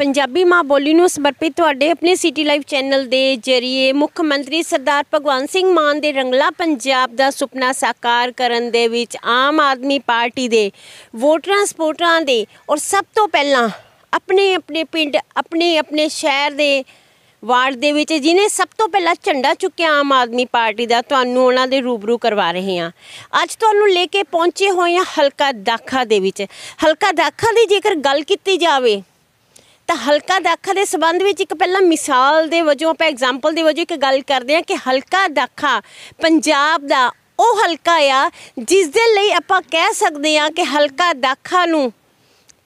ਪੰਜਾਬੀ ਮਾਂ ਬੋਲੀ ਨੂੰ ਸਮਰਪਿਤ ਤੁਹਾਡੇ ਆਪਣੇ ਸਿਟੀ ਲਾਈਵ ਚੈਨਲ ਦੇ ਜਰੀਏ ਮੁੱਖ ਮੰਤਰੀ ਸਰਦਾਰ ਭਗਵੰਤ ਸਿੰਘ ਮਾਨ ਦੇ ਰੰਗਲਾ ਪੰਜਾਬ ਦਾ ਸੁਪਨਾ ਸਾਕਾਰ ਕਰਨ ਦੇ ਵਿੱਚ ਆਮ ਆਦਮੀ ਪਾਰਟੀ ਦੇ ਵੋਟਰਾਂ ਸਪੋਰਟਰਾਂ ਦੇ ਔਰ ਸਭ ਤੋਂ ਪਹਿਲਾਂ ਆਪਣੇ ਆਪਣੇ ਪਿੰਡ, ਆਪਣੇ ਆਪਣੇ ਸ਼ਹਿਰ ਦੇ ਵਾਰਡ ਦੇ ਵਿੱਚ ਜਿਨੇ ਸਭ ਤੋਂ ਪਹਿਲਾਂ ਝੰਡਾ ਚੁੱਕਿਆ ਆਮ ਆਦਮੀ ਪਾਰਟੀ ਦਾ, ਤੁਹਾਨੂੰ ਉਹਨਾਂ ਦੇ ਰੂਬਰੂ ਕਰਵਾ ਰਹੇ ਹਾਂ। ਅੱਜ ਤੁਹਾਨੂੰ ਲੈ ਕੇ ਪਹੁੰਚੇ ਹੋਏ ਹਾਂ ਹਲਕਾ ਦਾਖਾ ਦੇ ਵਿੱਚ। ਹਲਕਾ ਦਾਖਾ ਦੀ ਜੇਕਰ ਗੱਲ ਕੀਤੀ ਜਾਵੇ ਤਾਂ ਹਲਕਾ ਦਾਖਾ ਦੇ ਸਬੰਧ ਵਿੱਚ ਇੱਕ ਪਹਿਲਾਂ ਮਿਸਾਲ ਦੇ ਵਜੋਂ ਆਪਾਂ ਐਗਜ਼ਾਮਪਲ ਦੇ ਵਜੋਂ ਇੱਕ ਗੱਲ ਕਰਦੇ ਹਾਂ ਕਿ ਹਲਕਾ ਦਾਖਾ ਪੰਜਾਬ ਦਾ ਉਹ ਹਲਕਾ ਆ ਜਿਸ ਦੇ ਲਈ ਆਪਾਂ ਕਹਿ ਸਕਦੇ ਹਾਂ ਕਿ ਹਲਕਾ ਦਾਖਾ ਨੂੰ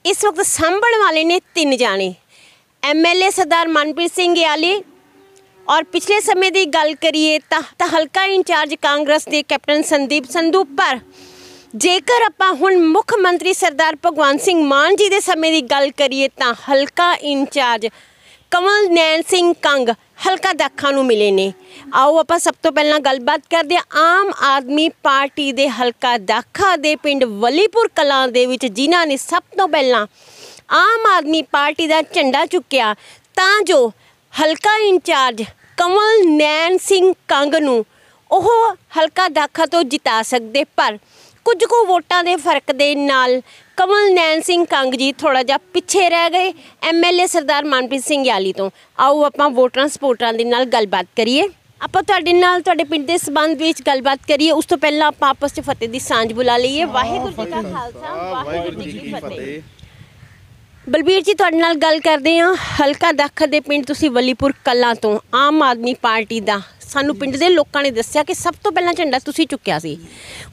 ਇਸ ਵਕਤ ਸਾਂਭਣ ਵਾਲੇ ਨੇ ਤਿੰਨ ਜਾਣੇ। ਐਮਐਲਏ ਸਰਦਾਰ ਮਨਪ੍ਰੀਤ ਸਿੰਘ ਯਾਲੀ ਔਰ ਪਿਛਲੇ ਸਮੇਂ ਦੀ ਗੱਲ ਕਰੀਏ ਤਾਂ ਤਾਂ ਹਲਕਾ ਇੰਚਾਰਜ ਕਾਂਗਰਸ ਦੇ ਕੈਪਟਨ ਸੰਦੀਪ ਸੰਧੂ ਪਰ ਜੇਕਰ ਆਪਾਂ ਹੁਣ ਮੁੱਖ ਮੰਤਰੀ ਸਰਦਾਰ ਭਗਵੰਤ ਸਿੰਘ ਮਾਨ ਜੀ ਦੇ ਸਮੇਂ ਦੀ ਗੱਲ ਕਰੀਏ ਤਾਂ ਹਲਕਾ ਇੰਚਾਰਜ ਕਮਲ ਨੈਣ ਸਿੰਘ ਕੰਗ ਹਲਕਾ ਦਾਖਾ ਨੂੰ ਮਿਲੇ ਨੇ। ਆਓ ਆਪਾਂ ਸਭ ਤੋਂ ਪਹਿਲਾਂ ਗੱਲਬਾਤ ਕਰਦੇ ਹਾਂ ਆਮ ਆਦਮੀ ਪਾਰਟੀ ਦੇ ਹਲਕਾ ਦਾਖਾ ਦੇ ਪਿੰਡ ਵਲੀਪੁਰ ਕਲਾਂ ਦੇ ਵਿੱਚ, ਜਿਨ੍ਹਾਂ ਨੇ ਸਭ ਤੋਂ ਪਹਿਲਾਂ ਆਮ ਆਦਮੀ ਪਾਰਟੀ ਦਾ ਝੰਡਾ ਚੁੱਕਿਆ, ਤਾਂ ਜੋ ਹਲਕਾ ਇੰਚਾਰਜ ਕਮਲ ਨੈਣ ਸਿੰਘ ਕੰਗ ਨੂੰ ਉਹ ਹਲਕਾ ਦਾਖਾ ਤੋਂ ਜਿਤਾ ਸਕਦੇ। ਪਰ ਕੁਝ ਕੁ ਵੋਟਾਂ ਦੇ ਫ਼ਰਕ ਦੇ ਨਾਲ ਕਮਲ ਨੈਣ ਸਿੰਘ ਕੰਗ ਜੀ ਥੋੜਾ ਜਿਹਾ ਪਿੱਛੇ ਰਹਿ ਗਏ ਐਮਐਲਏ ਸਰਦਾਰ ਮਨਪ੍ਰੀਤ ਸਿੰਘ ਯਾਲੀ ਤੋਂ। ਆਓ ਆਪਾਂ ਵੋਟਰਾਂ ਸਪੋਰਟਰਾਂ ਦੇ ਨਾਲ ਗੱਲਬਾਤ ਕਰੀਏ। ਆਪਾਂ ਤੁਹਾਡੇ ਨਾਲ ਤੁਹਾਡੇ ਪਿੰਡ ਦੇ ਸਬੰਧ ਵਿੱਚ ਗੱਲਬਾਤ ਕਰੀਏ। ਉਸ ਤੋਂ ਪਹਿਲਾਂ ਆਪਾਂ ਆਪਸ ਵਿੱਚ ਫਤਿਹ ਦੀ ਸਾਂਝ ਬੁਲਾ ਲਈਏ। ਵਾਹਿਗੁਰੂ ਜੀ ਕਾ ਖਾਲਸਾ ਵਾਹਿਗੁਰੂ ਜੀ ਕੀ ਫਤਿਹ। ਬਲਬੀਰ ਜੀ ਤੁਹਾਡੇ ਨਾਲ ਗੱਲ ਕਰਦੇ ਹਾਂ। ਹਲਕਾ ਦਾਖਾ ਦੇ ਪਿੰਡ ਤੁਸੀਂ ਵਲੀਪੁਰ ਕਲਾਂ ਤੋਂ ਆਮ ਆਦਮੀ ਪਾਰਟੀ ਦਾ ਸਾਨੂੰ ਪਿੰਡ ਦੇ ਲੋਕਾਂ ਨੇ ਦੱਸਿਆ ਕਿ ਸਭ ਤੋਂ ਪਹਿਲਾਂ ਝੰਡਾ ਤੁਸੀਂ ਚੁੱਕਿਆ ਸੀ।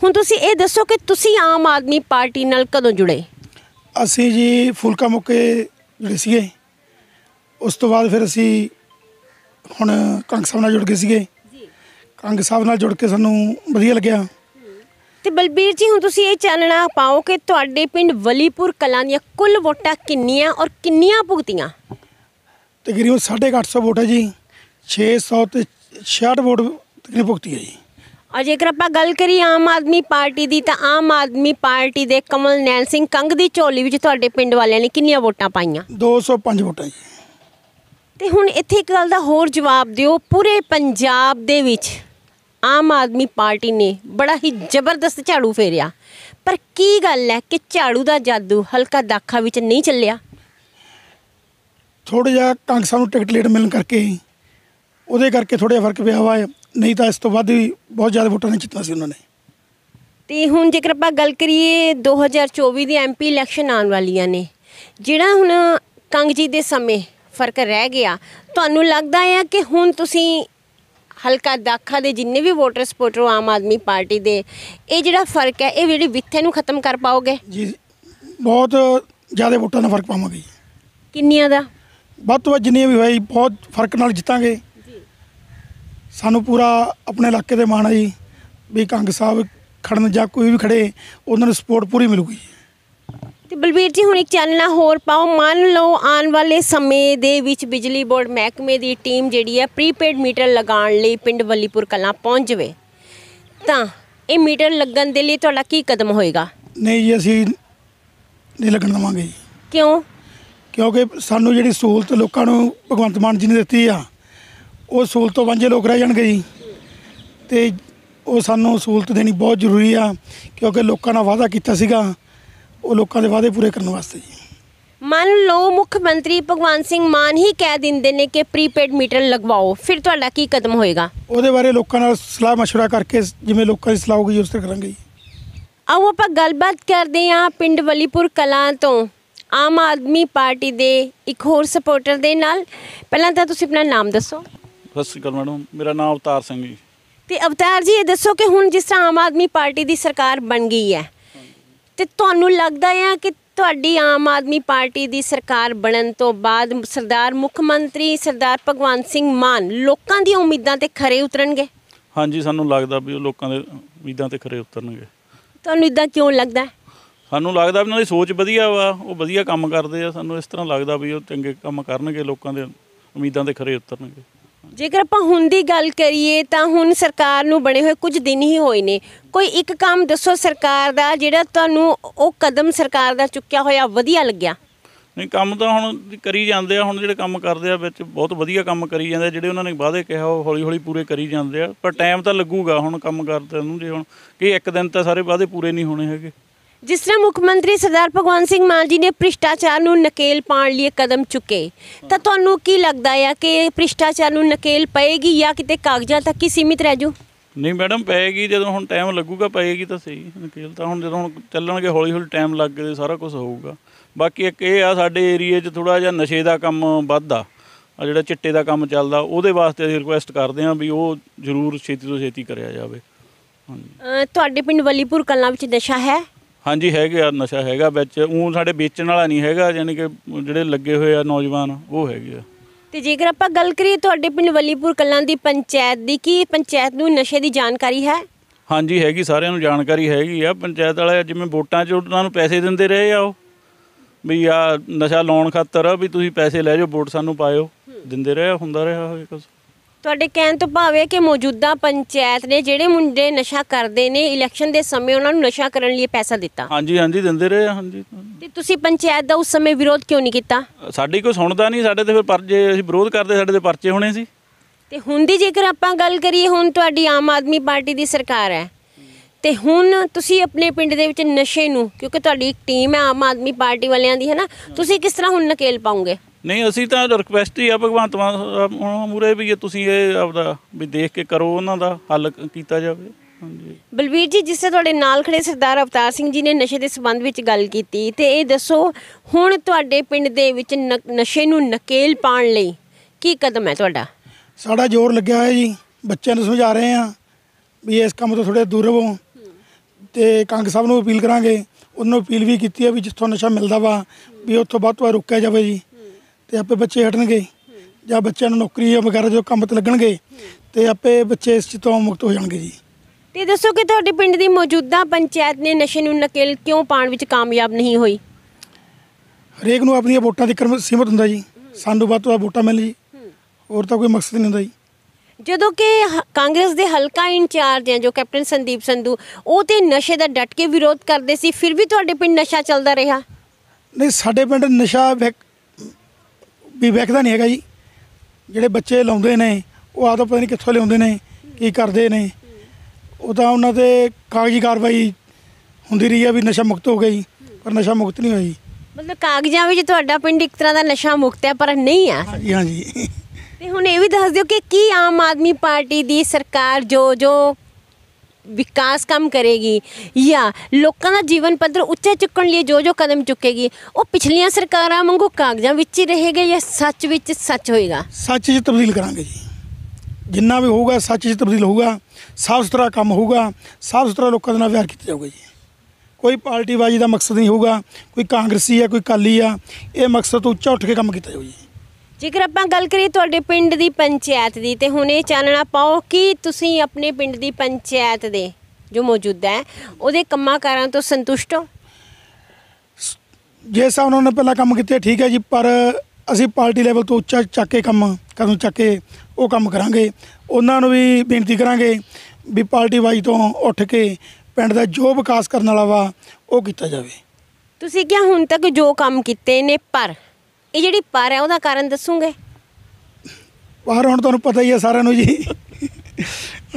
ਹੁਣ ਤੁਸੀਂ ਇਹ ਦੱਸੋ ਕਿ ਤੁਸੀਂ ਆਮ ਆਦਮੀ ਪਾਰਟੀ ਨਾਲ ਕਦੋਂ ਜੁੜੇ? ਅਸੀਂ ਜੀ ਫੁਲਕਾ ਮੁੱਕੇ ਜੁੜੇ ਸੀਗੇ ਉਸ ਤੋਂ ਬਾਅਦ ਫਿਰ ਅਸੀਂ ਹੁਣ ਕੰਗ ਸਾਹਿਬ ਨਾਲ ਜੁੜ ਗਏ ਸੀਗੇ। ਜੀ। ਕੰਗ ਸਾਹਿਬ ਨਾਲ ਜੁੜ ਕੇ ਸਾਨੂੰ ਵਧੀਆ ਲੱਗਿਆ। ਤੇ ਬਲਬੀਰ ਜੀ ਹੁਣ ਤੁਸੀਂ ਇਹ ਚਾਨਣਾ ਪਾਓ ਕਿ ਤੁਹਾਡੇ ਪਿੰਡ ਵਲੀਪੁਰ ਕਲਾਂ ਦੀਆਂ ਕੁੱਲ ਵੋਟਾਂ ਕਿੰਨੀਆਂ ਔਰ ਕਿੰਨੀਆਂ ਭੁਗਤੀਆਂ? ਤਕਰੀਬਨ 850 ਵੋਟ ਹੈ ਜੀ। 600 ਤੇ 66 ਵੋਟ ਤਕਰੀਬਨ ਭੁਗਤੀ ਹੈ ਜੀ। ਔਰ ਜੇਕਰ ਆਪਾਂ ਗੱਲ ਕਰੀਏ ਆਮ ਆਦਮੀ ਪਾਰਟੀ ਦੀ ਤਾਂ ਆਮ ਆਦਮੀ ਪਾਰਟੀ ਦੇ ਕਮਲ ਨੈਣ ਸਿੰਘ ਕੰਗ ਦੀ ਝੋਲੀ ਵਿੱਚ ਤੁਹਾਡੇ ਪਿੰਡ ਵਾਲਿਆਂ ਨੇ ਕਿੰਨੀਆਂ ਵੋਟਾਂ ਪਾਈਆਂ? 205 ਵੋਟਾਂ ਜੀ। ਤੇ ਹੁਣ ਇੱਥੇ ਇੱਕ ਗੱਲ ਦਾ ਹੋਰ ਜਵਾਬ ਦਿਓ। ਪੂਰੇ ਪੰਜਾਬ ਦੇ ਵਿੱਚ ਆਮ ਆਦਮੀ ਪਾਰਟੀ ਨੇ ਬੜਾ ਹੀ ਜ਼ਬਰਦਸਤ ਝਾੜੂ ਫੇਰਿਆ। ਪਰ ਕੀ ਗੱਲ ਹੈ ਕਿ ਝਾੜੂ ਦਾ ਜਾਦੂ ਹਲਕਾ ਦਾਖਾ ਵਿੱਚ ਨਹੀਂ ਚੱਲਿਆ? ਥੋੜਾ ਜਿਹਾ ਕੰਗ ਸਾਹਿਬ ਨੂੰ ਟਿਕਟ ਲੇਟ ਮਿਲਣ ਕਰਕੇ ਉਹਦੇ ਕਰਕੇ ਥੋੜਾ ਜਿਹਾ ਫ਼ਰਕ ਪਿਆ ਵਾ। ਨਹੀਂ ਤਾਂ ਇਸ ਤੋਂ ਵੱਧ ਵੀ ਬਹੁਤ ਜ਼ਿਆਦਾ ਵੋਟਾਂ ਨੇ ਜਿੱਤਣਾ ਸੀ ਉਹਨਾਂ ਨੇ। ਤੇ ਹੁਣ ਜੇਕਰ ਆਪਾਂ ਗੱਲ ਕਰੀਏ 2024 ਦੀ ਐਮਪੀ ਇਲੈਕਸ਼ਨ ਆਉਣ ਵਾਲੀਆਂ ਨੇ ਜਿਹੜਾ ਹੁਣ ਕੰਗ ਜੀ ਦੇ ਸਮੇਂ ਫ਼ਰਕ ਰਹਿ ਗਿਆ ਤੁਹਾਨੂੰ ਲੱਗਦਾ ਹੈ ਕਿ ਹੁਣ ਤੁਸੀਂ ਹਲਕਾ ਦਾਖਾ ਦੇ ਜਿੰਨੇ ਵੀ voter supporter Aam Aadmi party ਦੇ ਇਹ ਜਿਹੜਾ ਫ਼ਰਕ ਹੈ ਇਹ ਜਿਹੜੀ ਵਿਥੇ ਨੂੰ ਖਤਮ ਕਰ ਪਾਓਗੇ? ਜੀ ਬਹੁਤ ਜ਼ਿਆਦਾ ਵੋਟਾਂ ਦਾ ਫ਼ਰਕ ਪਾਵਾਂਗੇ। ਕਿੰਨੀਆਂ ਦਾ? ਵੱਧ ਤੋਂ ਵੱਧ ਜਿੰਨੀਆਂ ਵੀ ਹੋਈ ਬਹੁਤ ਫ਼ਰਕ ਨਾਲ ਜਿੱਤਾਂਗੇ। ਸਾਨੂੰ ਪੂਰਾ ਆਪਣੇ ਇਲਾਕੇ ਦੇ ਮਾਣ ਹੈ ਜੀ ਵੀ ਕੰਗ ਸਾਹਿਬ ਖੜਨ ਜਾਂ ਕੋਈ ਵੀ ਖੜੇ ਉਹਨਾਂ ਨੂੰ ਸਪੋਰਟ ਪੂਰੀ ਮਿਲੂਗੀ ਤੇ ਬਲਬੀਰ ਜੀ ਹੁਣ ਇੱਕ ਚਾਨਣਾ ਹੋਰ ਪਾਓ ਮੰਨ ਲਓ ਆਉਣ ਵਾਲੇ ਸਮੇਂ ਦੇ ਵਿੱਚ ਬਿਜਲੀ ਬੋਰਡ ਮਹਿਕਮੇ ਦੀ ਟੀਮ ਜਿਹੜੀ ਹੈ ਪ੍ਰੀਪੇਡ ਮੀਟਰ ਲਗਾਉਣ ਲਈ ਪਿੰਡ ਵੱਲੀਪੁਰ ਕਲਾਂ ਪਹੁੰਚ ਜਾਵੇ। ਤਾਂ ਇਹ ਮੀਟਰ ਲੱਗਣ ਦੇ ਲਈ ਤੁਹਾਡਾ ਕੀ ਕਦਮ ਹੋਏਗਾ? ਨਹੀਂ ਜੀ ਅਸੀਂ ਨਹੀਂ ਲੱਗਣ ਦੇਵਾਂਗੇ ਜੀ। ਕਿਉਂ? ਕਿਉਂਕਿ ਸਾਨੂੰ ਜਿਹੜੀ ਸਹੂਲਤ ਲੋਕਾਂ ਨੂੰ ਭਗਵੰਤ ਮਾਨ ਜੀ ਨੇ ਦਿੱਤੀ ਆ ਉਹ ਸਹੂਲਤ ਤੋਂ ਵਾਂਝੇ ਲੋਕ ਰਹਿ ਜਾਣਗੇ ਜੀ। ਤੇ ਉਹ ਸਾਨੂੰ ਸਹੂਲਤ ਦੇਣੀ ਬਹੁਤ ਜ਼ਰੂਰੀ ਆ ਕਿਉਂਕਿ ਲੋਕਾਂ ਨਾਲ ਵਾਅਦਾ ਕੀਤਾ ਸੀਗਾ ਉਹ ਲੋਕਾਂ ਦੇ ਵਾਅਦੇ ਪੂਰੇ ਕਰਨ ਵਾਸਤੇ ਜੀ। ਮੰਨ ਲਓ ਮੁੱਖ ਮੰਤਰੀ ਭਗਵੰਤ ਸਿੰਘ ਮਾਨ ਹੀ ਕਹਿ ਦਿੰਦੇ ਨੇ ਕਿ ਪ੍ਰੀਪੇਡ ਮੀਟਰ ਲਗਵਾਓ ਫਿਰ ਤੁਹਾਡਾ ਕੀ ਕਦਮ ਹੋਏਗਾ? ਉਹਦੇ ਬਾਰੇ ਲੋਕਾਂ ਨਾਲ ਸਲਾਹ ਮਸ਼ਵਰਾ ਕਰਕੇ ਜਿਵੇਂ ਲੋਕਾਂ ਦੀ ਸਲਾਹ ਹੋਊਗੀ ਉਸ ਤਰ੍ਹਾਂ ਕਰਾਂਗੇ ਆਓ ਆਪਾਂ ਗੱਲਬਾਤ ਕਰਦੇ ਹਾਂ ਪਿੰਡ ਵਲੀਪੁਰ ਕਲਾਂ ਤੋਂ। ਆਮ ਆਦਮੀ ਪਾਰਟੀ ਦੇ ਇੱਕ ਹੋਰ ਸਪੋਰਟਰ ਦੇ ਨਾਲ। ਪਹਿਲਾਂ ਤਾਂ ਤੁਸੀਂ ਆਪਣਾ ਨਾਮ ਦੱਸੋ। ਸਤਿ ਸ਼੍ਰੀ ਅਕਾਲ ਮੈਡਮ ਮੇਰਾ ਨਾਮ ਅਵਤਾਰ ਸਿੰਘ ਜੀ। ਤੇ ਅਵਤਾਰ ਜੀ ਇਹ ਦੱਸੋ ਕਿ ਹੁਣ ਜਿਸ ਤਰ੍ਹਾਂ ਆਮ ਆਦਮੀ ਪਾਰਟੀ ਦੀ ਸਰਕਾਰ ਬਣ ਗਈ ਹੈ ਤੇ ਤੁਹਾਨੂੰ ਲੱਗਦਾ ਹੈ ਕਿ ਤੁਹਾਡੀ ਆਮ ਆਦਮੀ ਪਾਰਟੀ ਦੀ ਸਰਕਾਰ ਬਣਨ ਤੋਂ ਬਾਅਦ ਸਰਦਾਰ ਮੁੱਖ ਮੰਤਰੀ ਸਰਦਾਰ ਭਗਵੰਤ ਸਿੰਘ ਮਾਨ ਲੋਕਾਂ ਦੀਆਂ ਉਮੀਦਾਂ ਤੇ ਖਰੇ ਉਤਰਨਗੇ? ਹਾਂਜੀ ਸਾਨੂੰ ਲੱਗਦਾ ਵੀ ਉਹ ਲੋਕਾਂ ਦੇ ਉਮੀਦਾਂ ਤੇ ਖਰੇ ਉਤਰਨਗੇ। ਤੁਹਾਨੂੰ ਇਦਾਂ ਕਿਉਂ ਲੱਗਦਾ? ਸਾਨੂੰ ਲੱਗਦਾ ਵੀ ਉਹਨਾਂ ਦੀ ਸੋਚ ਵਧੀਆ ਵਾ ਉਹ ਵਧੀਆ ਕੰਮ ਕਰਦੇ ਆ ਸਾਨੂੰ ਇਸ ਤਰ੍ਹਾਂ ਲੱਗਦਾ ਵੀ ਉਹ ਚੰਗੇ ਕੰਮ ਕਰਨਗੇ ਲੋਕਾਂ ਦੇ ਉਮੀਦਾਂ ਤੇ ਖਰੇ ਉਤਰਨਗੇ। ਜੇਕਰ ਆਪਾਂ ਹੁਣ ਦੀ ਗੱਲ ਕਰੀਏ ਤਾਂ ਹੁਣ ਸਰਕਾਰ ਨੂੰ ਬਣੇ ਹੋਏ ਕੁਝ ਦਿਨ ਹੀ ਹੋਏ ਨੇ। ਕੋਈ ਇੱਕ ਕੰਮ ਦੱਸੋ ਸਰਕਾਰ ਦਾ ਜਿਹੜਾ ਤੁਹਾਨੂੰ ਉਹ ਕਦਮ ਸਰਕਾਰ ਦਾ ਚੁੱਕਿਆ ਹੋਇਆ ਵਧੀਆ ਲੱਗਿਆ? ਨਹੀਂ, ਕੰਮ ਤਾਂ ਹੁਣ ਕਰੀ ਜਾਂਦੇ ਆ, ਹੁਣ ਜਿਹੜੇ ਕੰਮ ਕਰਦੇ ਆ, ਵਿੱਚ ਬਹੁਤ ਵਧੀਆ ਕੰਮ ਕਰੀ ਜਾਂਦੇ ਆ, ਜਿਹੜੇ ਉਹਨਾਂ ਨੇ ਵਾਅਦੇ ਕਿਹਾ ਉਹ ਹੌਲੀ ਹੌਲੀ ਪੂਰੇ ਕਰੀ ਜਾਂਦੇ ਆ। ਪਰ ਟਾਈਮ ਤਾਂ ਲੱਗੂਗਾ ਹੁਣ ਕੰਮ ਕਰਦੇ ਨੂੰ, ਜੇ ਹੁਣ ਕਿ ਇੱਕ ਦਿਨ ਤਾਂ ਸਾਰੇ ਵਾਅਦੇ ਪੂਰੇ ਨਹੀਂ ਹੋਣੇ ਹੈਗੇ। ਜਿਸ ਤਰ੍ਹਾਂ ਮੁੱਖ ਮੰਤਰੀ ਸਰਦਾਰ ਭਗਵੰਤ ਸਿੰਘ ਮਾਨ ਜੀ ਨੇ ਭ੍ਰਿਸ਼ਟਾਚਾਰ ਨੂੰ ਨਕੇਲ ਪਾਉਣ ਲਈ ਕਦਮ ਚੁੱਕੇ ਤਾਂ ਤੁਹਾਨੂੰ ਕੀ ਲੱਗਦਾ ਹੈ ਕਿ ਭ੍ਰਿਸ਼ਟਾਚਾਰ ਨੂੰ ਨਕੇਲ ਪਏਗੀ ਜਾਂ ਕਿਤੇ ਕਾਗਜ਼ਾਂ ਤੱਕ ਹੀ ਸੀਮਿਤ ਰਹਿ ਜੂ ਨਹੀਂ ਮੈਡਮ ਪਏਗੀ ਜਦੋਂ ਹੁਣ ਟਾਈਮ ਲੱਗੂਗਾ ਪਏਗੀ ਤਾਂ ਸਹੀ ਨਕੇਲ ਤਾਂ ਹੁਣ ਜਦੋਂ ਹੁਣ ਚੱਲਣਗੇ ਹੌਲੀ ਹੌਲੀ ਟਾਈਮ ਲੱਗ ਕੇ ਸਾਰਾ ਕੁਝ ਹੋਊਗਾ। ਬਾਕੀ ਇੱਕ ਇਹ ਆ ਸਾਡੇ ਏਰੀਏ 'ਚ ਥੋੜਾ ਜਿਹਾ ਨਸ਼ੇ ਦਾ ਕੰਮ ਵੱਧਦਾ ਆ ਜਿਹੜਾ ਚਿੱਟੇ ਦਾ ਕੰਮ ਚੱਲਦਾ ਉਹਦੇ ਵਾਸਤੇ ਅਸੀਂ ਰਿਕੁਐਸਟ ਕਰਦੇ ਹਾਂ ਵੀ ਉਹ ਜ਼ਰੂਰ ਛੇਤੀ ਤੋਂ ਛੇਤੀ ਕਰਿਆ ਜਾਵੇ। ਹਾਂਜੀ। ਤੁਹਾਡੇ ਪਿੰਡ ਵਲੀਪੁਰ ਕਲਾਂ ਵਿੱਚ ਨਸ਼ਾ ਹੈ? ਹਾਂਜੀ ਹੈਗੇ ਆ ਨਸ਼ਾ ਹੈਗਾ ਵਿੱਚ। ਉਹ ਸਾਡੇ ਵੇਚਣ ਵਾਲਾ ਨਹੀਂ ਹੈਗਾ ਯਾਨੀ ਕਿ ਜਿਹੜੇ ਲੱਗੇ ਹੋਏ ਆ ਨੌਜਵਾਨ ਉਹ ਹੈਗੇ ਆ। ਤੇ ਜੇਕਰ ਆਪਾਂ ਗੱਲ ਕਰੀਏ ਤੁਹਾਡੇ ਪਿੰਡ ਵਲੀਪੁਰ ਕਲਾਂ ਦੀ ਪੰਚਾਇਤ ਦੀ ਕੀ ਪੰਚਾਇਤ ਨੂੰ ਨਸ਼ੇ ਦੀ ਜਾਣਕਾਰੀ ਹੈ? ਹਾਂਜੀ ਹੈਗੀ ਸਾਰਿਆਂ ਨੂੰ ਜਾਣਕਾਰੀ ਹੈਗੀ ਆ। ਪੰਚਾਇਤ ਵਾਲੇ ਜਿਵੇਂ ਵੋਟਾਂ 'ਚ ਉਹਨਾਂ ਨੂੰ ਪੈਸੇ ਦਿੰਦੇ ਰਹੇ ਆ ਉਹ। ਵੀ ਆ ਨਸ਼ਾ ਲਾਉਣ ਖਾਤਰ ਵੀ ਤੁਸੀਂ ਪੈਸੇ ਲੈ ਜਾਓ ਵੋਟ ਸਾਨੂੰ ਪਾਇਓ। ਦਿੰਦੇ ਰਹੇ ਹੁੰਦਾ ਰਿਹਾ ਹੋਵੇ ਕੁਛ। ਤੁਹਾਡੇ ਕਹਿਣ ਤੋਂ ਭਾਵ ਹੈ ਕਿ ਮੌਜੂਦਾ ਪੰਚਾਇਤ ਨੇ ਜਿਹੜੇ ਮੁੰਡੇ ਨਸ਼ਾ ਕਰਦੇ ਨੇ ਇਲੈਕਸ਼ਨ ਦੇ ਸਮੇਂ ਉਹਨਾਂ ਨੂੰ ਨਸ਼ਾ ਕਰਨ ਲਈ ਪੈਸਾ ਦਿੱਤਾ। ਹਾਂਜੀ ਹਾਂਜੀ ਦਿੰਦੇ ਰਹੇ ਆ, ਹਾਂਜੀ। ਤੇ ਤੁਸੀਂ ਪੰਚਾਇਤ ਦਾ ਉਸ ਸਮੇਂ ਵਿਰੋਧ ਕਿਉਂ ਨਹੀਂ ਕੀਤਾ? ਸਾਡੀ ਕੋਈ ਸੁਣਦਾ ਨਹੀਂ ਸਾਡੇ ਤੇ ਫਿਰ ਪਰਚੇ ਅਸੀਂ ਵਿਰੋਧ ਕਰਦੇ ਸਾਡੇ ਤੇ ਪਰਚੇ ਹੋਣੇ ਸੀ। ਤੇ ਹੁਣ ਦੀ ਜੇਕਰ ਆਪਾਂ ਗੱਲ ਕਰੀਏ ਹੁਣ ਤੁਹਾਡੀ ਆਮ ਆਦਮੀ ਪਾਰਟੀ ਦੀ ਸਰਕਾਰ ਹੈ। ਤੇ ਹੁਣ ਤੁਸੀਂ ਆਪਣੇ ਪਿੰਡ ਦੇ ਵਿੱਚ ਨਸ਼ੇ ਨੂੰ ਕਿਉਂਕਿ ਤੁਹਾਡੀ ਇੱਕ ਟੀਮ ਹੈ ਆਮ ਆਦਮੀ ਪਾਰਟੀ ਵਾਲਿਆਂ ਦੀ ਹੈ ਨਾ? ਤੁਸੀਂ ਕਿਸ ਤਰ੍ਹਾਂ ਹੁਣ ਨਕੇਲ ਪਾਉਂਗੇ ਨਹੀਂ ਅਸੀਂ ਤਾਂ ਰਿਕੁਐਸਟ ਹੀ ਆ ਭਗਵੰਤ ਮਾਨ ਮੂਰੇ ਵੀ ਇਹ ਤੁਸੀਂ ਇਹ ਆਪਦਾ ਵੀ ਦੇਖ ਕੇ ਕਰੋ ਉਹਨਾਂ ਦਾ ਹੱਲ ਕੀਤਾ ਜਾਵੇ। ਹਾਂਜੀ। ਬਲਵੀਰ ਜੀ ਜਿਸ ਤੁਹਾਡੇ ਨਾਲ ਖੜੇ ਸਰਦਾਰ ਅਵਤਾਰ ਸਿੰਘ ਜੀ ਨੇ ਨਸ਼ੇ ਦੇ ਸੰਬੰਧ ਵਿੱਚ ਗੱਲ ਕੀਤੀ ਤੇ ਇਹ ਦੱਸੋ ਹੁਣ ਤੁਹਾਡੇ ਪਿੰਡ ਦੇ ਵਿੱਚ ਨ- ਨਸ਼ੇ ਨੂੰ ਨਕੇਲ ਪਾਉਣ ਲਈ ਕੀ ਕਦਮ ਹੈ ਤੁਹਾਡਾ? ਸਾਡਾ ਜ਼ੋਰ ਲੱਗਿਆ ਹੋਇਆ ਜੀ ਬੱਚਿਆਂ ਨੂੰ ਸਮਝਾ ਰਹੇ ਆ ਵੀ ਇਸ ਕੰਮ ਤੋਂ ਥੋੜੇ ਦੂਰ ਰਹੋ ਤੇ ਕੰਗ ਸਾਹਿਬ ਨੂੰ ਅਪੀਲ ਕਰਾਂਗੇ ਉਹਨਾਂ ਨੂੰ ਅਪੀਲ ਵੀ ਕੀਤੀ ਹੈ ਵੀ ਜਿੱਥੋਂ ਨਸ਼ਾ ਮਿਲਦਾ ਵਾ ਵੀ ਉੱਥੋਂ ਵੱਧ ਤੋਂ ਵੱਧ ਰੋਕਿਆ ਜਾਵੇ ਜੀ। ਤੇ ਆਪੇ ਬੱਚੇ ਹਟਣਗੇ। ਜਾਂ ਬੱਚਿਆਂ ਨੂੰ ਨੌਕਰੀ ਵਗੈਰਾ ਜੋ ਕੰਮ ਤੇ ਲੱਗਣਗੇ ਤੇ ਆਪੇ ਬੱਚੇ ਇਸ ਚੀਜ਼ ਤੋਂ ਮੁਕਤ ਹੋ ਜਾਣਗੇ ਜੀ। ਤੇ ਦੱਸੋ ਕਿ ਤੁਹਾਡੇ ਪਿੰਡ ਦੀ ਮੌਜੂਦਾ ਪੰਚਾਇਤ ਨੇ ਨਸ਼ੇ ਨੂੰ ਨਕੇਲ ਕਿਉਂ ਪਾਉਣ ਵਿੱਚ ਕਾਮਯਾਬ ਨਹੀਂ ਹੋਈ? ਹਰੇਕ ਨੂੰ ਆਪਣੀਆਂ ਵੋਟਾਂ ਦੀ ਕਰਮ ਸੀਮਤ ਹੁੰਦਾ ਜੀ। ਸਾਨੂੰ ਵੱਧ ਤੋਂ ਵੱਧ ਵੋਟਾਂ ਮਿਲ ਜੀ। ਹੋਰ ਤਾਂ ਕੋਈ ਮਕਸਦ ਨਹੀਂ ਹੁੰਦਾ ਜੀ। ਜਦੋਂ ਕਿ ਕਾਂਗਰਸ ਦੇ ਹਲਕਾ ਇੰਚਾਰਜ ਹੈ ਜੋ ਕੈਪਟਨ ਸੰਦੀਪ ਸੰਧੂ ਉਹ ਤੇ ਨਸ਼ੇ ਦਾ ਡਟ ਕੇ ਵਿਰੋਧ ਕਰਦੇ ਸੀ ਫਿਰ ਵੀ ਤੁਹਾਡੇ ਪਿੰਡ ਨਸ਼ਾ ਚੱਲਦਾ ਰਿਹਾ? ਨਹੀਂ ਸਾਡੇ ਪਿੰਡ ਨਸ਼ਾ ਵੀ ਵਿਕਦਾ ਨਹੀਂ ਹੈਗਾ ਜੀ। ਜਿਹੜੇ ਬੱਚੇ ਲਾਉਂਦੇ ਨੇ ਉਹ ਆਪਦਾ ਪਤਾ ਨਹੀਂ ਕਿੱਥੋਂ ਲਿਆਉਂਦੇ ਨੇ ਕੀ ਕਰਦੇ ਨੇ। ਉਹ ਤਾਂ ਉਹਨਾਂ ਤੇ ਕਾਗਜ਼ੀ ਕਾਰਵਾਈ ਹੁੰਦੀ ਰਹੀ ਆ ਵੀ ਨਸ਼ਾ ਮੁਕਤ ਹੋ ਗਈ ਪਰ ਨਸ਼ਾ ਮੁਕਤ ਨਹੀਂ ਹੋਈ ਮਤਲਬ ਕਾਗਜ਼ਾਂ ਵਿੱਚ ਤੁਹਾਡਾ ਪਿੰਡ ਇੱਕ ਤਰ੍ਹਾਂ ਦਾ ਨਸ਼ਾ ਮੁਕਤ ਹੈ ਪਰ ਨਹੀਂ ਆ। ਹਾਂਜੀ ਹਾਂਜੀ। ਤੇ ਹੁਣ ਇਹ ਵੀ ਦੱਸ ਦਿਓ ਕਿ ਕੀ ਆਮ ਆਦਮੀ ਪਾਰਟੀ ਦੀ ਸਰਕਾਰ ਜੋ ਜੋ ਵਿਕਾਸ ਕੰਮ ਕਰੇਗੀ ਜਾਂ ਲੋਕਾਂ ਦਾ ਜੀਵਨ ਪੱਧਰ ਉੱਚਾ ਚੁੱਕਣ ਲਈ ਜੋ ਜੋ ਕਦਮ ਚੁੱਕੇਗੀ, ਉਹ ਪਿਛਲੀਆਂ ਸਰਕਾਰਾਂ ਵਾਂਗੂ ਕਾਗਜ਼ਾਂ ਵਿੱਚ ਹੀ ਰਹੇਗਾ ਜਾਂ ਸੱਚ ਵਿੱਚ ਸੱਚ ਹੋਏਗਾ? ਸੱਚ 'ਚ ਤਬਦੀਲ ਕਰਾਂਗੇ ਜੀ। ਜਿੰਨਾ ਵੀ ਹੋਊਗਾ, ਸੱਚ 'ਚ ਤਬਦੀਲ ਹੋਊਗਾ, ਸਾਫ਼ ਸੁਥਰਾ ਕੰਮ ਹੋਊਗਾ, ਸਾਫ਼ ਸੁਥਰਾ ਲੋਕਾਂ ਦੇ ਨਾਲ ਵਿਹਾਰ ਕੀਤਾ ਜਾਊਗਾ ਜੀ। ਕੋਈ ਪਾਰਟੀਬਾਜ਼ੀ ਦਾ ਮਕਸਦ ਨਹੀਂ ਹੋਊਗਾ, ਕੋਈ ਕਾਂਗਰਸੀ ਆ, ਕੋਈ ਕਾਲੀ ਆ, ਇਹ ਮਕਸਦ ਤੋਂ ਉੱਚਾ ਉੱਠ ਕੇ ਕੰਮ ਕੀਤਾ ਜਾਊ ਜੀ। ਜੇਕਰ ਆਪਾਂ ਗੱਲ ਕਰੀਏ ਤੁਹਾਡੇ ਪਿੰਡ ਦੀ ਪੰਚਾਇਤ ਦੀ ਤੇ ਹੁਣ ਇਹ ਚਾਨਣਾ ਪਾਓ ਕਿ ਤੁਸੀਂ ਆਪਣੇ ਪਿੰਡ ਦੀ ਪੰਚਾਇਤ ਦੇ ਜੋ ਮੌਜੂਦਾ ਹੈ ਉਹਦੇ ਕੰਮਾਂ ਕਾਰਾਂ ਤੋਂ ਸੰਤੁਸ਼ਟ ਹੋ? ਜੇ ਸਾ ਉਹਨਾਂ ਨੇ ਪਹਿਲਾਂ ਕੰਮ ਕੀਤੇ ਠੀਕ ਹੈ ਜੀ ਪਰ ਅਸੀਂ ਪਾਰਟੀ ਲੈਵਲ ਤੋਂ ਉੱਚਾ ਚੱਕ ਕੇ ਕੰਮ ਕਦੋਂ ਚੱਕ ਕੇ ਉਹ ਕੰਮ ਕਰਾਂਗੇ। ਉਹਨਾਂ ਨੂੰ ਵੀ ਬੇਨਤੀ ਕਰਾਂਗੇ ਵੀ ਪਾਰਟੀ ਵਾਈ ਤੋਂ ਉੱਠ ਕੇ ਪਿੰਡ ਦਾ ਜੋ ਵਿਕਾਸ ਕਰਨ ਵਾਲਾ ਵਾ ਉਹ ਕੀਤਾ ਜਾਵੇ। ਤੁਸੀਂ ਕਿਹਾ ਹੁਣ ਤੱਕ ਜੋ ਕੰਮ ਕੀਤੇ ਨੇ ਪਰ ਇਹ ਜਿਹੜੀ ਪਰ ਹੈ ਉਹਦਾ ਕਾਰਨ ਦੱਸੋਗੇ? ਬਾਹਰ ਹੁਣ ਤੁਹਾਨੂੰ ਪਤਾ ਹੀ ਹੈ ਸਾਰਿਆਂ ਨੂੰ ਜੀ।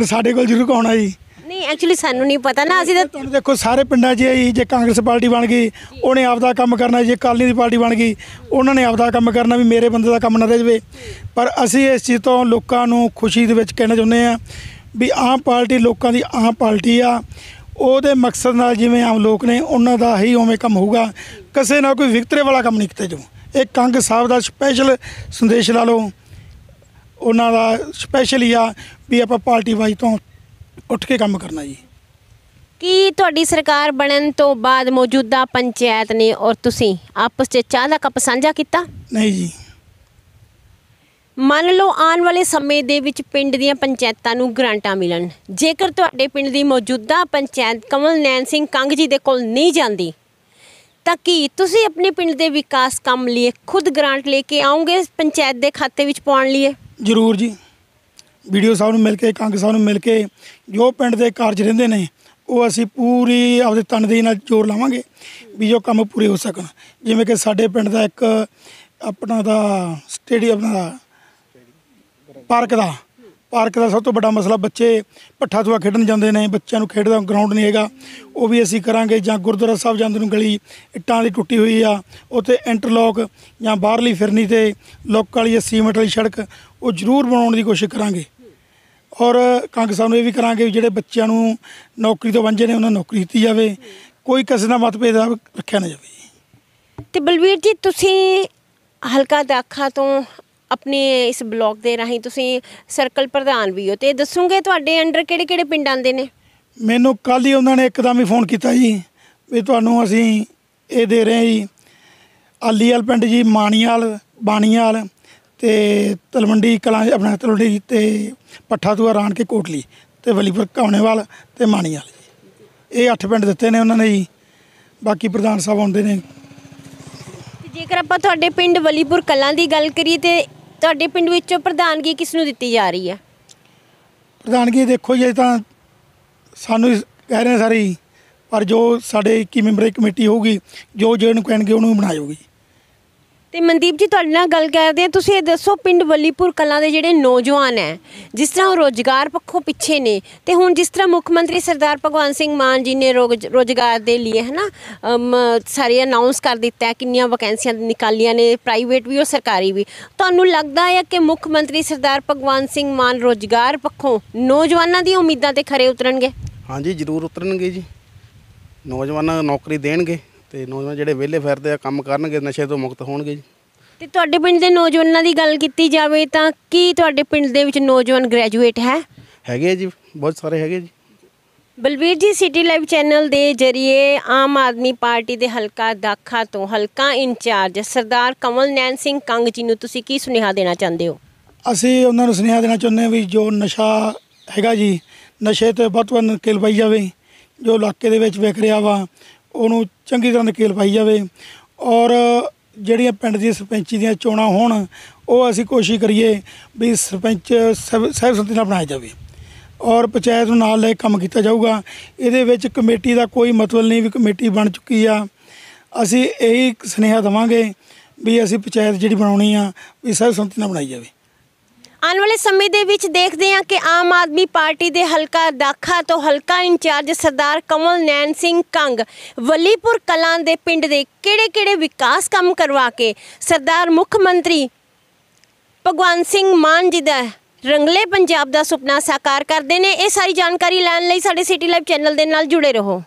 ਸਾਡੇ ਕੋਲ ਜ਼ਰੂਰ ਆਉਣਾ ਜੀ? ਨਹੀਂ ਐਕਚੁਅਲੀ ਸਾਨੂੰ ਨਹੀਂ ਪਤਾ ਨਾ ਅਸੀਂ ਤਾਂ ਤੁਹਾਨੂੰ ਦੇਖੋ ਸਾਰੇ ਪਿੰਡਾਂ 'ਚ ਹੀ ਜੇ ਕਾਂਗਰਸ ਪਾਰਟੀ ਬਣ ਗਈ ਉਹਨੇ ਆਪਦਾ ਕੰਮ ਕਰਨਾ ਜੇ ਕਾਲੀ ਦੀ ਪਾਰਟੀ ਬਣ ਗਈ ਉਹਨਾਂ ਨੇ ਆਪਦਾ ਕੰਮ ਕਰਨਾ ਵੀ ਮੇਰੇ ਬੰਦੇ ਦਾ ਕੰਮ ਨਾ ਰਹਿ ਜਾਵੇ। ਪਰ ਅਸੀਂ ਇਸ ਚੀਜ਼ ਤੋਂ ਲੋਕਾਂ ਨੂੰ ਖੁਸ਼ੀ ਦੇ ਵਿੱਚ ਕਹਿਣਾ ਚਾਹੁੰਦੇ ਆ ਵੀ ਆਮ ਪਾਰਟੀ ਲੋਕਾਂ ਦੀ ਆਮ ਪਾਰਟੀ ਆ। ਉਹਦੇ ਮਕਸਦ ਨਾਲ ਜਿਵੇਂ ਆਮ ਲੋਕ ਨੇ ਉਹਨਾਂ ਦਾ ਹੀ ਉਵੇਂ ਕੰਮ ਹੋਊਗਾ। ਕਿਸੇ ਨਾਲ ਕੋਈ ਵਿਕਤਰੇ ਵਾਲਾ ਕੰਮ ਨਹੀਂ ਕੀਤਾ ਜਾਊ। ਇਹ ਕੰਗ ਸਾਹਿਬ ਦਾ ਸਪੈਸ਼ਲ ਸੰਦੇਸ਼ ਲਾ ਲਓ। ਉਹਨਾਂ ਦਾ ਸਪੈਸ਼ਲ ਹੀ ਆ ਵੀ ਆਪਾਂ ਪਾਰਟੀ ਵਾਈ ਤੋਂ ਉੱਠ ਕੇ ਕੰਮ ਕਰਨਾ ਜੀ। ਕੀ ਤੁਹਾਡੀ ਸਰਕਾਰ ਬਣਨ ਤੋਂ ਬਾਅਦ ਮੌਜੂਦਾ ਪੰਚਾਇਤ ਨੇ ਔਰ ਤੁਸੀਂ ਆਪਸ 'ਚ ਚਾਹ ਦਾ ਕੱਪ ਸਾਂਝਾ ਕੀਤਾ? ਨਹੀਂ ਜੀ। ਮੰਨ ਲਓ ਆਉਣ ਵਾਲੇ ਸਮੇਂ ਦੇ ਵਿੱਚ ਪਿੰਡ ਦੀਆਂ ਪੰਚਾਇਤਾਂ ਨੂੰ ਗ੍ਰਾਂਟਾਂ ਮਿਲਣ। ਜੇਕਰ ਤੁਹਾਡੇ ਪਿੰਡ ਦੀ ਮੌਜੂਦਾ ਪੰਚਾਇਤ ਕਮਲ ਨੈਣ ਸਿੰਘ ਕੰਗ ਜੀ ਦੇ ਕੋਲ ਨਹੀਂ ਜਾਂਦੀ ਤਾਂ ਕੀ ਤੁਸੀਂ ਆਪਣੇ ਪਿੰਡ ਦੇ ਵਿਕਾਸ ਕੰਮ ਲਈ ਖੁਦ ਗ੍ਰਾਂਟ ਲੈ ਕੇ ਆਉਂਗੇ ਪੰਚਾਇਤ ਦੇ ਖਾਤੇ ਵਿੱਚ ਪਾਉਣ ਲਈ ਜ਼ਰੂਰ ਜੀ। ਵੀਡੀਓ ਸਾਹਿਬ ਨੂੰ ਮਿਲ ਕੇ ਕੰਗ ਸਾਹਿਬ ਨੂੰ ਮਿਲ ਕੇ ਜੋ ਪਿੰਡ ਦੇ ਕਾਰਜ ਰਹਿੰਦੇ ਨੇ, ਉਹ ਅਸੀਂ ਪੂਰੀ ਆਪਦੇ ਤਨਦੇਹੀ ਨਾਲ ਜ਼ੋਰ ਲਾਵਾਂਗੇ ਵੀ ਜੋ ਕੰਮ ਪੂਰੇ ਹੋ ਸਕਣ। ਜਿਵੇਂ ਕਿ ਸਾਡੇ ਪਿੰਡ ਦਾ ਇੱਕ ਆਪਣਾ ਦਾ ਸਟੇਡੀਅਮ ਦਾ ਪਾਰਕ ਦਾ ਪਾਰਕ ਦਾ ਸਭ ਤੋਂ ਵੱਡਾ ਮਸਲਾ ਬੱਚੇ ਪੱਠਾ ਤੁਆ ਖੇਡਣ ਜਾਂਦੇ ਨੇ, ਬੱਚਿਆਂ ਨੂੰ ਖੇਡ ਦਾ ਗਰਾਊਂਡ ਨਹੀਂ ਹੈਗਾ। ਉਹ ਵੀ ਅਸੀਂ ਕਰਾਂਗੇ ਜਾਂ ਗੁਰਦੁਆਰਾ ਸਾਹਿਬ ਜਾਂਦੇ ਨੂੰ ਗਲੀ, ਇੱਟਾਂ ਦੀ ਟੁੱਟੀ ਹੋਈ ਆ, ਉੱਥੇ ਇੰਟਰਲੋਕ ਜਾਂ ਬਾਹਰਲੀ ਫਿਰਨੀ ਤੇ ਲੋਕ ਵਾਲੀ ਜਾਂ ਸੀਮੈਂਟ ਵਾਲੀ ਸੜਕ ਉਹ ਜ਼ਰੂਰ ਬਣਾਉਣ ਦੀ ਕੋਸ਼ਿਸ਼ ਕਰਾਂਗੇ। ਔਰ ਕੰਗ ਸਾਹਿਬ ਨੂੰ ਇਹ ਵੀ ਕਰਾਂਗੇ ਵੀ ਜਿਹੜੇ ਬੱਚਿਆਂ ਨੂੰ ਨੌਕਰੀ ਤੋਂ ਵਾਂਝੇ ਨੇ, ਉਹਨਾਂ ਨੂੰ ਨੌਕਰੀ ਦਿੱਤੀ ਜਾਵੇ। ਕੋਈ ਕਿਸੇ ਦਾ ਮਤਭੇਦ ਰੱਖਿਆ ਨਾ ਜਾਵੇ। ਤੇ ਬਲਵੀਰ ਜੀ, ਤੁਸੀਂ ਹਲਕਾ ਦਾਖਾ ਤੋਂ ਆਪਣੇ ਇਸ ਬਲਾਕ ਦੇ ਰਾਹੀਂ ਤੁਸੀਂ ਸਰਕਲ ਪ੍ਰਧਾਨ ਵੀ ਹੋ ਤੇ ਦੱਸੋਗੇ ਤੁਹਾਡੇ ਅੰਡਰ ਕਿਹੜੇ ਕਿਹੜੇ ਪਿੰਡ ਆਉਂਦੇ ਨੇ? ਮੈਨੂੰ ਕੱਲ ਹੀ ਉਹਨਾਂ ਨੇ ਇੱਕਦਮ ਹੀ ਫੋਨ ਕੀਤਾ ਜੀ ਵੀ ਤੁਹਾਨੂੰ ਅਸੀਂ ਇਹ ਦੇ ਰਹੇ ਹਾਂ ਜੀ। ਆਲੀਵਾਲ ਪਿੰਡ ਜੀ ਮਾਣੀਵਾਲ ਬਾਣੀਵਾਲ ਤੇ ਤਲਵੰਡੀ ਕਲਾਂ ਆਪਣਾ ਤਲਵੰਡੀ ਤੇ ਪੱਠਾ ਤੁਆ ਰਾਣ ਕੇ ਕੋਟਲੀ ਤੇ ਵਲੀਪੁਰ ਕਾਉਣੇਵਾਲ ਤੇ ਮਾਣੀਵਾਲ ਇਹ ਅੱਠ ਪਿੰਡ ਦਿੱਤੇ ਨੇ ਉਹਨਾਂ ਨੇ ਜੀ। ਬਾਕੀ ਪ੍ਰਧਾਨ ਸਾਹਿਬ ਆਉਂਦੇ ਨੇ। ਤੇ ਜੇਕਰ ਆਪਾਂ ਤੁਹਾਡੇ ਪਿੰਡ ਵਲੀਪੁਰ ਕਲਾਂ ਦੀ ਗੱਲ ਕਰੀਏ ਤੇ ਤੁਹਾਡੇ ਪਿੰਡ ਵਿੱਚ ਪ੍ਰਧਾਨਗੀ ਕਿਸ ਨੂੰ ਦਿੱਤੀ ਜਾ ਰਹੀ ਹੈ? ਪ੍ਰਧਾਨਗੀ ਦੇਖੋ ਜੀ ਇਹ ਤਾਂ ਸਾਨੂੰ ਹੀ ਕਹਿ ਰਹੇ ਸਾਰੇ ਹੀ, ਪਰ ਜੋ ਸਾਡੇ 21 ਮੈਂਬਰੀ ਕਮੇਟੀ ਹੋਊਗੀ ਜੋ ਜਿਹਨੂੰ ਕਹਿਣਗੇ ਉਹਨੂੰ ਬਣਾ ਤੇ ਮਨਦੀਪ ਜੀ ਤੁਹਾਡੇ ਨਾਲ ਗੱਲ ਕਰਦੇ ਹਾਂ। ਤੁਸੀਂ ਇਹ ਦੱਸੋ ਪਿੰਡ ਵਲੀਪੁਰ ਕਲਾਂ ਦੇ ਜਿਹੜੇ ਨੌਜਵਾਨ ਹੈ ਜਿਸ ਤਰ੍ਹਾਂ ਉਹ ਰੋਜ਼ਗਾਰ ਪੱਖੋਂ ਪਿੱਛੇ ਨੇ ਤੇ ਹੁਣ ਜਿਸ ਤਰ੍ਹਾਂ ਮੁੱਖ ਮੰਤਰੀ ਸਰਦਾਰ ਭਗਵੰਤ ਸਿੰਘ ਮਾਨ ਜੀ ਨੇ ਰੋਜ਼- ਰੋਜ਼ਗਾਰ ਦੇ ਲਈ ਹੈ ਨਾ ਅਮ, ਸਾਰੇ ਅਨਾਉਂਸ ਕਰ ਦਿੱਤਾ ਹੈ ਕਿੰਨੀਆਂ ਵੈਕੈਂਸੀਆਂ ਨਿਕਾਲੀਆਂ ਨੇ ਪ੍ਰਾਈਵੇਟ ਵੀ ਔਰ ਸਰਕਾਰੀ ਵੀ। ਤੁਹਾਨੂੰ ਲੱਗਦਾ ਹੈ ਕਿ ਮੁੱਖ ਮੰਤਰੀ ਸਰਦਾਰ ਭਗਵੰਤ ਸਿੰਘ ਮਾਨ ਰੋਜ਼ਗਾਰ ਪੱਖੋਂ ਨੌਜਵਾਨਾਂ ਦੀਆਂ ਉਮੀਦਾਂ ਤੇ ਖਰੇ ਉਤਰਨਗੇ? ਹਾਂਜੀ ਜ਼ਰੂਰ ਉਤਰਨਗੇ ਜੀ। ਨੌਜਵਾਨਾਂ ਨੂੰ ਨੌਕਰੀ ਦੇਣਗੇ। ਤੇ ਨੌਜਵਾਨ ਜਿਹੜੇ ਵਿਹਲੇ ਫਿਰਦੇ ਆ ਕੰਮ ਕਰਨਗੇ ਨਸ਼ੇ ਤੋਂ ਮੁਕਤ ਹੋਣਗੇ ਜੀ। ਤੇ ਤੁਹਾਡੇ ਪਿੰਡ ਦੇ ਨੌਜਵਾਨਾਂ ਦੀ ਗੱਲ ਕੀਤੀ ਜਾਵੇ ਤਾਂ ਕੀ ਤੁਹਾਡੇ ਪਿੰਡ ਦੇ ਵਿੱਚ ਨੌਜਵਾਨ ਗ੍ਰੈਜੂਏਟ ਹੈ? ਹੈਗੇ ਆ ਜੀ ਬਹੁਤ ਸਾਰੇ ਹੈਗੇ ਜੀ। ਬਲਵੀਰ ਜੀ ਸਿਟੀ ਲਾਈਵ ਚੈਨਲ ਦੇ ਜਰੀਏ ਆਮ ਆਦਮੀ ਪਾਰਟੀ ਦੇ ਹਲਕਾ ਦਾਖਾ ਤੋਂ ਹਲਕਾ ਇੰਚਾਰਜ ਸਰਦਾਰ ਕਮਲ ਨੈਨ ਸਿੰਘ ਕੰਗ ਜੀ ਨੂੰ ਤੁਸੀਂ ਕੀ ਸੁਨੇਹਾ ਦੇਣਾ ਚਾਹੁੰਦੇ ਹੋ? ਅਸੀਂ ਉਹਨਾਂ ਨੂੰ ਸੁਨੇਹਾ ਦੇਣਾ ਚਾਹੁੰਦੇ ਹਾਂ ਵੀ ਜੋ ਨਸ਼ਾ ਹੈਗਾ ਜੀ ਨਸ਼ੇ ਤੇ ਵੱਧ ਤੋਂ ਵੱਧ ਨਕੇਲ ਪਾਈ ਜਾਵੇ ਜੋ ਇਲਾਕੇ ਦੇ ਵਿੱਚ ਵਿਕ ਰਿਹਾ ਵਾ ਉਹਨੂੰ ਚੰਗੀ ਤਰ੍ਹਾਂ ਨਕੇਲ ਪਾਈ ਜਾਵੇ। ਔਰ ਜਿਹੜੀਆਂ ਪਿੰਡ ਦੀ ਸਰਪੰਚੀ ਦੀਆਂ ਚੋਣਾਂ ਹੋਣ, ਉਹ ਅਸੀਂ ਕੋਸ਼ਿਸ਼ ਕਰੀਏ ਵੀ ਸਰਪੰਚ ਸਹਿਬ ਸਹਿਬ ਸੰਮਤੀ ਨਾਲ ਬਣਾਇਆ ਜਾਵੇ। ਔਰ ਪੰਚਾਇਤ ਨੂੰ ਨਾਲ ਲੈ ਕੇ ਕੰਮ ਕੀਤਾ ਜਾਊਗਾ। ਇਹਦੇ ਵਿੱਚ ਕਮੇਟੀ ਦਾ ਕੋਈ ਮਤਲਬ ਨਹੀਂ ਵੀ ਕਮੇਟੀ ਬਣ ਚੁੱਕੀ ਆ। ਅਸੀਂ ਇਹੀ ਸੁਨੇਹਾ ਦੇਵਾਂਗੇ ਵੀ ਅਸੀਂ ਪੰਚਾਇਤ ਜਿਹੜੀ ਬਣਾਉਣੀ ਆ, ਵੀ ਸਹਿਬ ਸੰਮਤੀ ਨਾਲ ਬਣਾਈ ਜਾਵੇ। ਆਉਣ ਵਾਲੇ ਸਮੇਂ ਦੇ ਵਿੱਚ ਦੇਖਦੇ ਹਾਂ ਕਿ ਆਮ ਆਦਮੀ ਪਾਰਟੀ ਦੇ ਹਲਕਾ ਦਾਖਾ ਤੋਂ ਹਲਕਾ ਇੰਚਾਰਜ ਸਰਦਾਰ ਕਮਲ ਨੈਨ ਸਿੰਘ ਕੰਗ ਵਲੀਪੁਰ ਕਲਾਂ ਦੇ ਪਿੰਡ ਦੇ ਕਿਹੜੇ-ਕਿਹੜੇ ਵਿਕਾਸ ਕੰਮ ਕਰਵਾ ਕੇ ਸਰਦਾਰ ਮੁੱਖ ਮੰਤਰੀ ਭਗਵੰਤ ਸਿੰਘ ਮਾਨ ਜੀ ਦਾ ਰੰਗਲੇ ਪੰਜਾਬ ਦਾ ਸੁਪਨਾ ਸਾਕਾਰ ਕਰਦੇ ਨੇ। ਇਹ ਸਾਰੀ ਜਾਣਕਾਰੀ ਲੈਣ ਲਈ ਸਾਡੇ ਸਿਟੀ ਲਾਈਵ ਚੈਨਲ ਦੇ ਨਾਲ ਜੁੜੇ ਰਹੋ।